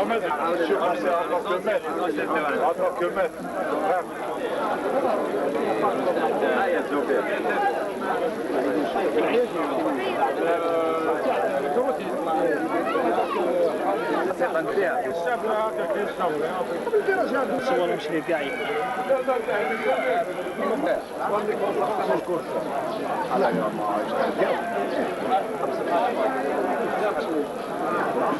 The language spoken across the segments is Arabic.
quand même, en tant que maître, en tant que maître. صور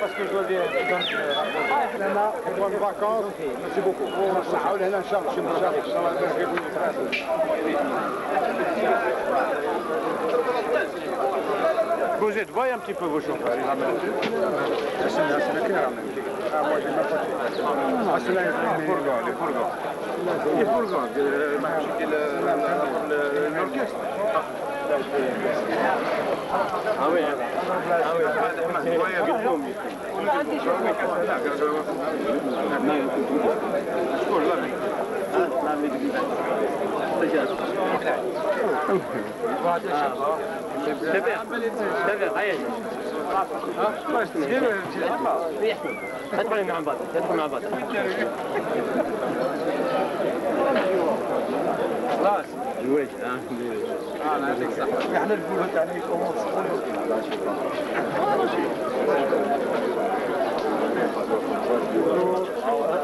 parce que je dois dire. Ah, vacances. Merci beaucoup. obligé un petit peu vos choses. Ah oui, ah oui. شباب هيا ادخل مع بعض ادخل مع بعض خلاص الوجه ها انا عندك صح احنا نقولوا انت عليك امور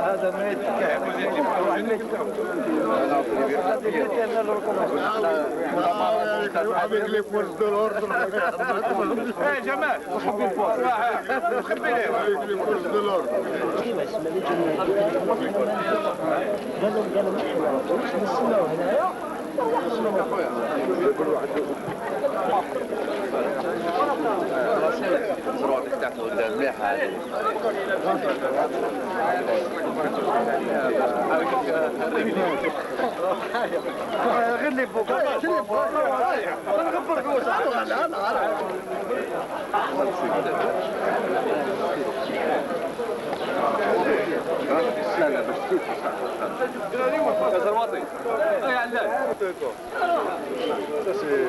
هذا ما يتكعب اه جمال وخبي الفوز وخبي ليه كل واحد حياته وتنميها عليه غلي فوق غلي فوق رايح غبر فوق لا لا السنة باش تشوفوا صح كازر واطي اي علاش سي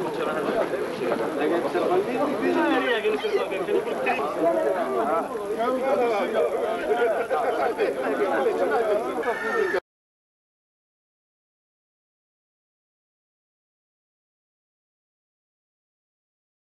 水やりやげにするわけじゃない。